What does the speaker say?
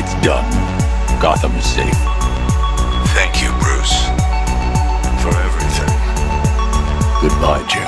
It's done. Gotham is safe. Thank you, Bruce. For everything. Goodbye, Jim.